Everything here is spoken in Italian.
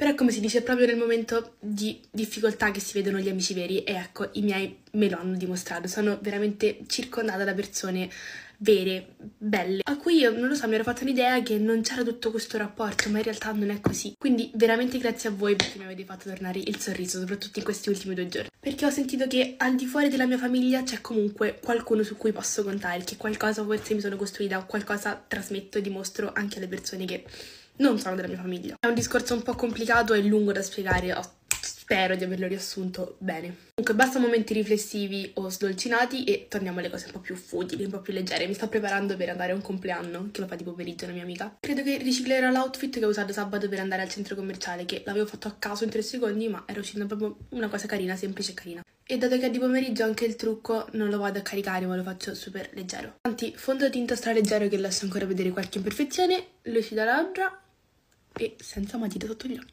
Però come si dice, proprio nel momento di difficoltà che si vedono gli amici veri e ecco, i miei me lo hanno dimostrato, sono veramente circondata da persone vere, belle, a cui io, non lo so, mi ero fatta un'idea che non c'era tutto questo rapporto, ma in realtà non è così. Quindi veramente grazie a voi perché mi avete fatto tornare il sorriso, soprattutto in questi ultimi due giorni. Perché ho sentito che al di fuori della mia famiglia c'è comunque qualcuno su cui posso contare, che qualcosa forse mi sono costruita, qualcosa trasmetto e dimostro anche alle persone che non sono della mia famiglia. È un discorso un po' complicato e lungo da spiegare, ho Spero di averlo riassunto bene. Comunque basta momenti riflessivi o sdolcinati e torniamo alle cose un po' più futili, un po' più leggere. Mi sto preparando per andare a un compleanno, che lo fa di pomeriggio una mia amica. Credo che riciclerò l'outfit che ho usato sabato per andare al centro commerciale, che l'avevo fatto a caso in tre secondi, ma era uscita proprio una cosa carina, semplice e carina. E dato che è di pomeriggio anche il trucco non lo vado a caricare, ma lo faccio super leggero. Avanti, fondotinta straleggero che lascio ancora vedere qualche imperfezione, lucida labbra e senza matita sotto gli occhi.